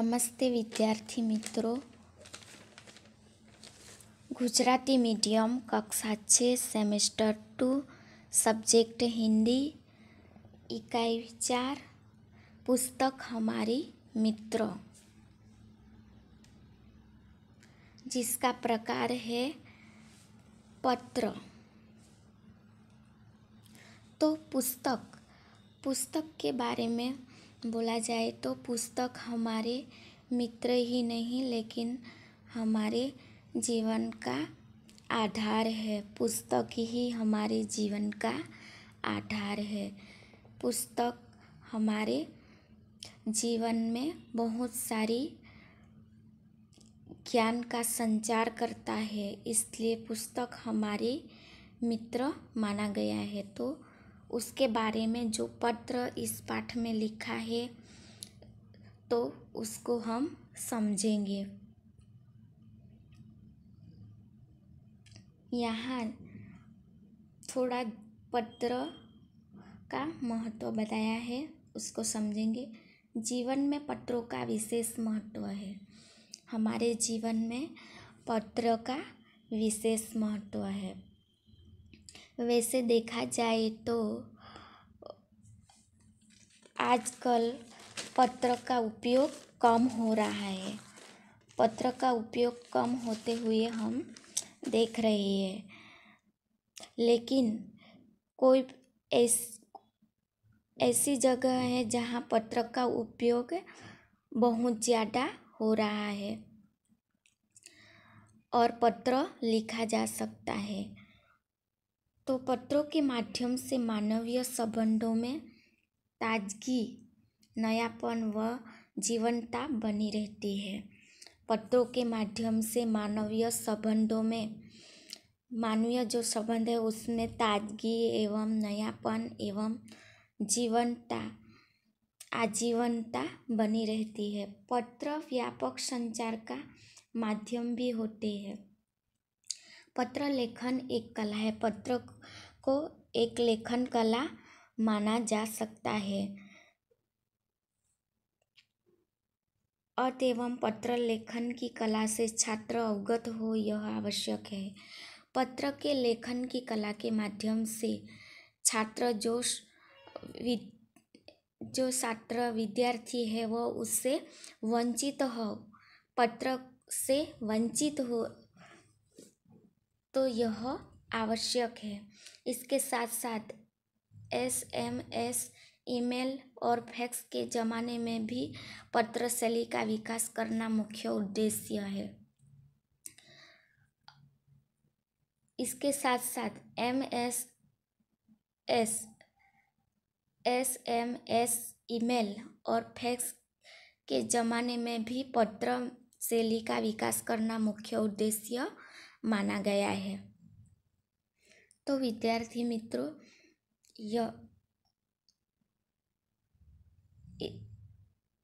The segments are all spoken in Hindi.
નમસ્તે વિદ્યાર્થી મિત્રો ગુજરાતી મીડિયમ કક્ષા છે સેમેસ્ટર ટુ सब्जेक्ट हिंदी इकाई चार पुस्तक हमारी मित्र जिसका प्रकार है पत्र तो पुस्तक पुस्तक के बारे में बोला जाए तो पुस्तक हमारे मित्र ही नहीं, लेकिन हमारे जीवन का आधार है। पुस्तक ही हमारे जीवन का आधार है। पुस्तक हमारे जीवन में बहुत सारी ज्ञान का संचार करता है, इसलिए पुस्तक हमारे मित्र माना गया है। तो उसके बारे में जो पत्र इस पाठ में लिखा है तो उसको हम समझेंगे। यहाँ थोड़ा पत्र का महत्व बताया है, उसको समझेंगे। जीवन में पत्रों का विशेष महत्व है। हमारे जीवन में पत्र का विशेष महत्व है। वैसे देखा जाए तो आजकल पत्र का उपयोग कम हो रहा है। पत्र का उपयोग कम होते हुए हम देख रहे हैं। लेकिन कोई ऐस, ऐसी जगह है जहाँ पत्र का उपयोग बहुत ज़्यादा हो रहा है और पत्र लिखा जा सकता है। तो पत्रों के माध्यम से मानवीय संबंधों में ताजगी, नयापन व जीवनता बनी रहती है। पत्रों के माध्यम से मानवीय संबंधों में, मानवीय जो संबंध है उसमें ताजगी एवं नयापन एवं जीवनता, आजीवनता बनी रहती है। पत्र व्यापक संचार का माध्यम भी होते हैं। पत्र लेखन एक कला है। पत्र को एक लेखन कला माना जा सकता है। अतएवं पत्र लेखन की कला से छात्र अवगत हो, यह आवश्यक है। पत्र के लेखन की कला के माध्यम से छात्र जो जो छात्र विद्यार्थी है, वह उससे वंचित हो, पत्र से वंचित हो तो यह आवश्यक है। इसके साथ साथ एस एम एस ईमेल और फैक्स के ज़माने में भी पत्र शैली का विकास करना मुख्य उद्देश्य है। इसके साथ साथ M S S S M S email और फैक्स के ज़माने में भी पत्र शैली का विकास करना मुख्य उद्देश्य माना गया है। तो विद्यार्थी मित्रों यह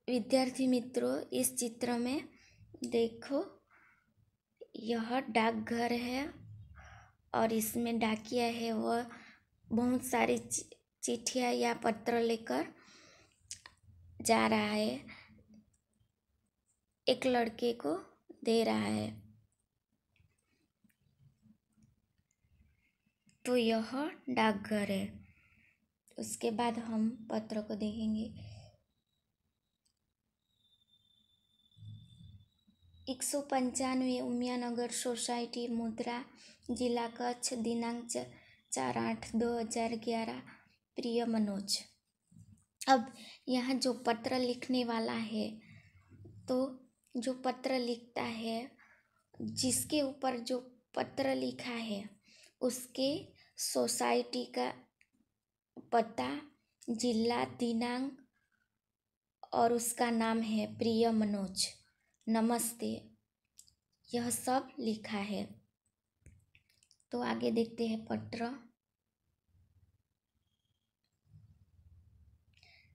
विद्यार्थी मित्रों, इस चित्र में देखो, यह डाकघर है और इसमें डाकिया है। वह बहुत सारी चिट्ठियाँ या पत्र लेकर जा रहा है। एक लड़के को दे रहा है। तो यह डाकघर है। उसके बाद हम पत्र को देखेंगे। एक सौ पंचानवे उमियानगर सोसाइटी मुद्रा जिला कच्छ दिनांक चार आठ दो हज़ार ग्यारह। प्रिय मनोज, अब यहाँ जो पत्र लिखने वाला है तो जो पत्र लिखता है, जिसके ऊपर जो पत्र लिखा है, उसके सोसाइटी का पता, जिला दिनांक और उसका नाम है प्रिय मनोज। नमस्ते, यह सब लिखा है। तो आगे देखते हैं पत्र।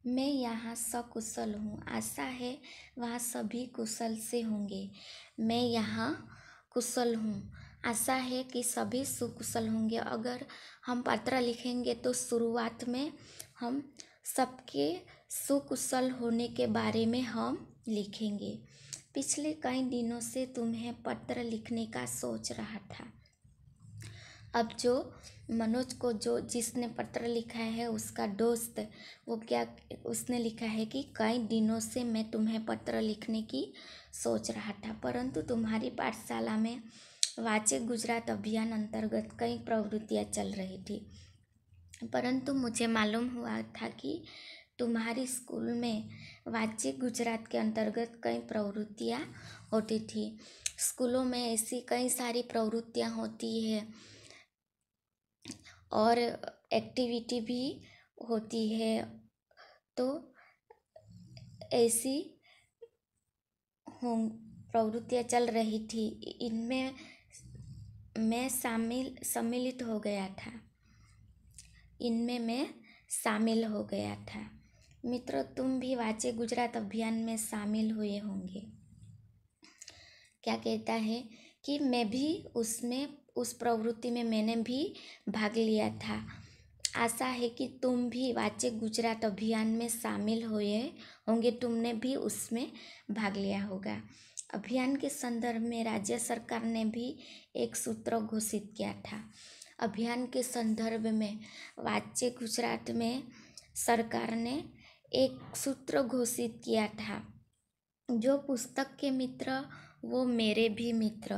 मैं यहाँ सकुशल हूँ, आशा है वहाँ सभी कुशल से होंगे। मैं यहाँ कुशल हूँ आशा है कि सभी सुकुशल होंगे। अगर हम पत्र लिखेंगे तो शुरुआत में हम सबके सुकुशल होने के बारे में हम लिखेंगे। पिछले कई दिनों से तुम्हें पत्र लिखने का सोच रहा था। अब जो मनोज को जो जिसने पत्र लिखा है, उसका दोस्त, वो क्या उसने लिखा है कि कई दिनों से मैं तुम्हें पत्र लिखने की सोच रहा था। परंतु तुम्हारी पाठशाला में वाचे गुजरात अभियान अंतर्गत कई प्रवृत्तियाँ चल रही थी। परंतु मुझे मालूम हुआ था कि तुम्हारी स्कूल में वाचे गुजरात के अंतर्गत कई प्रवृत्तियाँ होती थी। स्कूलों में ऐसी कई सारी प्रवृत्तियाँ होती है और एक्टिविटी भी होती है। तो ऐसी हों, प्रवृत्तियाँ चल रही थी। इनमें मैं शामिल, सम्मिलित हो गया था। इनमें मैं शामिल हो गया था। मित्रों, तुम भी वाचे गुजरात अभियान में शामिल हुए होंगे। क्या कहता है कि मैं भी उसमें, उस प्रवृत्ति में मैंने भी भाग लिया था। आशा है कि तुम भी वाचे गुजरात अभियान में शामिल हुए होंगे। तुमने भी उसमें भाग लिया होगा। अभियान के संदर्भ में राज्य सरकार ने भी एक सूत्र घोषित किया था। अभियान के संदर्भ में वाच्य गुजरात में सरकार ने एक सूत्र घोषित किया था। जो पुस्तक के मित्र, वो मेरे भी मित्र।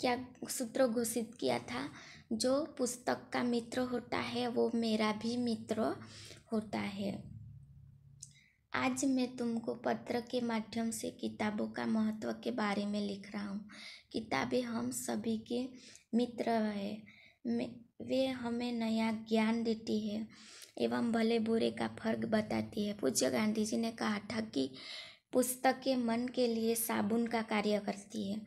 क्या सूत्र घोषित किया था? जो पुस्तक का मित्र होता है, वो मेरा भी मित्र होता है। आज मैं तुमको पत्र के माध्यम से किताबों का महत्व के बारे में लिख रहा हूँ। किताबें हम सभी के मित्र है। वे हमें नया ज्ञान देती है एवं भले बुरे का फ़र्क बताती है। पूज्य गांधी जी ने कहा था कि पुस्तकें मन के लिए साबुन का कार्य करती है।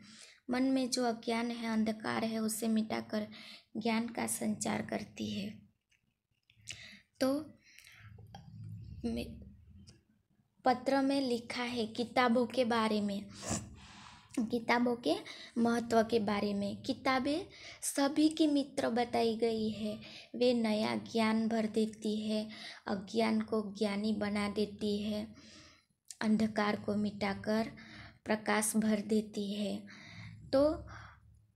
मन में जो अज्ञान है, अंधकार है, उसे मिटाकर ज्ञान का संचार करती है। तो पत्र में लिखा है किताबों के बारे में। किताबों के महत्व के बारे में। किताबें सभी की मित्र बताई गई है। वे नया ज्ञान भर देती है, अज्ञान को ज्ञानी बना देती है, अंधकार को मिटाकर प्रकाश भर देती है। तो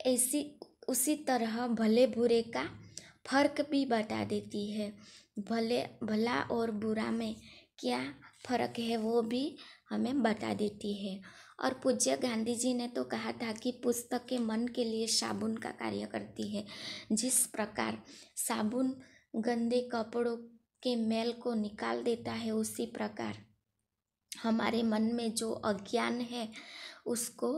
ऐसी, उसी तरह भले बुरे का फ़र्क भी बता देती है। भले, भला और बुरा में क्या फ़र्क है वो भी हमें बता देती है। और पूज्य गांधी जी ने तो कहा था कि पुस्तकें मन के लिए साबुन का कार्य करती है। जिस प्रकार साबुन गंदे कपड़ों के मैल को निकाल देता है, उसी प्रकार हमारे मन में जो अज्ञान है, उसको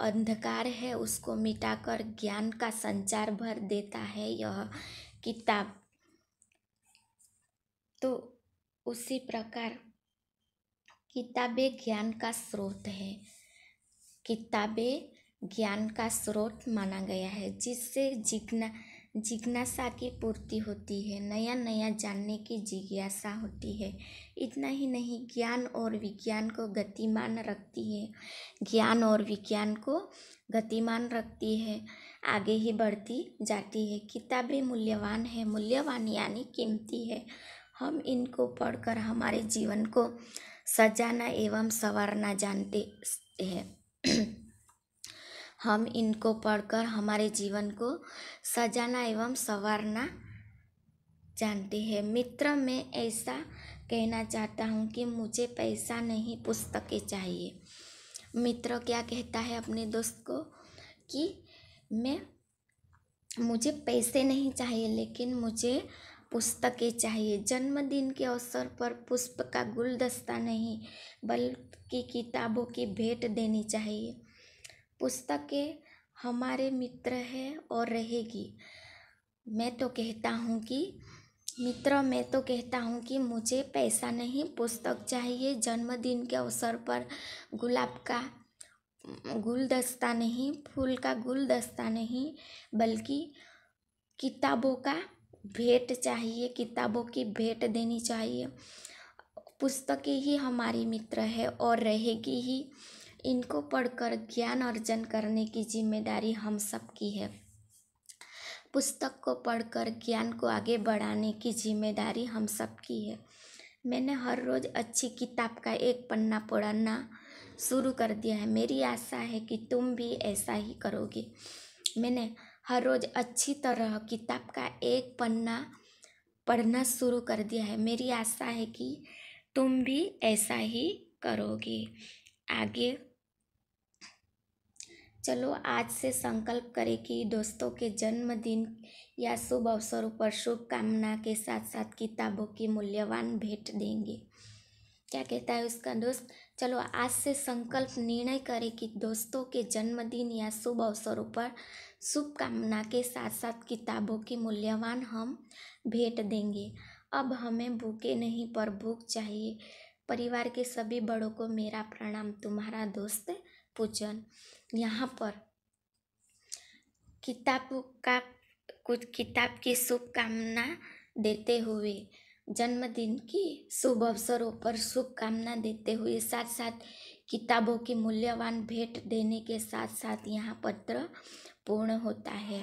अंधकार है, उसको मिटाकर ज्ञान का संचार भर देता है यह किताब। तो उसी प्रकार किताबें ज्ञान का स्रोत है। किताबें ज्ञान का स्रोत माना गया है, जिससे जिज्ञा, जिज्ञासा की पूर्ति होती है नया नया जानने की जिज्ञासा होती है। इतना ही नहीं, ज्ञान और विज्ञान को गतिमान रखती है। ज्ञान और विज्ञान को गतिमान रखती है, आगे ही बढ़ती जाती है। किताबें मूल्यवान है, मूल्यवान यानी कीमती है। हम इनको पढ़कर हमारे जीवन को सजाना एवं संवारना जानते हैं। हम इनको पढ़कर हमारे जीवन को सजाना एवं संवारना जानते हैं। मित्र, मैं ऐसा कहना चाहता हूँ कि मुझे पैसा नहीं पुस्तकें चाहिए। मित्र क्या कहता है अपने दोस्त को कि मैं, मुझे पैसे नहीं चाहिए, लेकिन मुझे पुस्तकें चाहिए। जन्मदिन के अवसर पर पुष्प का गुलदस्ता नहीं, बल्कि किताबों की भेंट देनी चाहिए। पुस्तकें हमारे मित्र है और रहेगी। मैं तो कहता हूँ कि, मित्र, मैं तो कहता हूँ कि मुझे पैसा नहीं, पुस्तक चाहिए। जन्मदिन के अवसर पर गुलाब का गुलदस्ता नहीं, फूल का गुलदस्ता नहीं, बल्कि किताबों का भेंट चाहिए, किताबों की भेंट देनी चाहिए। पुस्तकें ही हमारी मित्र है और रहेगी ही। इनको पढ़कर ज्ञान अर्जन करने की ज़िम्मेदारी हम सब की है। पुस्तक को पढ़कर ज्ञान को आगे बढ़ाने की ज़िम्मेदारी हम सब की है। मैंने हर रोज़ अच्छी किताब का एक पन्ना पढ़ना शुरू कर दिया है। मेरी आशा है कि तुम भी ऐसा ही करोगे। मैंने हर रोज़ अच्छी तरह किताब का एक पन्ना पढ़ना शुरू कर दिया है। मेरी आशा है कि तुम भी ऐसा ही करोगे। आगे। चलो, आज से संकल्प करें कि दोस्तों के जन्मदिन या शुभ अवसरों पर शुभकामना के साथ साथ किताबों की मूल्यवान भेंट देंगे। क्या कहता है उसका दोस्त? चलो, आज से संकल्प निर्णय करें कि दोस्तों के जन्मदिन या शुभ अवसरों पर शुभकामना के साथ साथ किताबों की मूल्यवान हम भेंट देंगे। अब हमें भूखे नहीं पर भूख चाहिए। परिवार के सभी बड़ों को मेरा प्रणाम, तुम्हारा दोस्त पूजन। यहाँ पर किताब का, कुछ किताब की शुभकामना देते हुए जन्मदिन की शुभ अवसरों पर शुभकामना देते हुए साथ साथ किताबों की मूल्यवान भेंट देने के साथ साथ यहाँ पत्र पूर्ण होता है।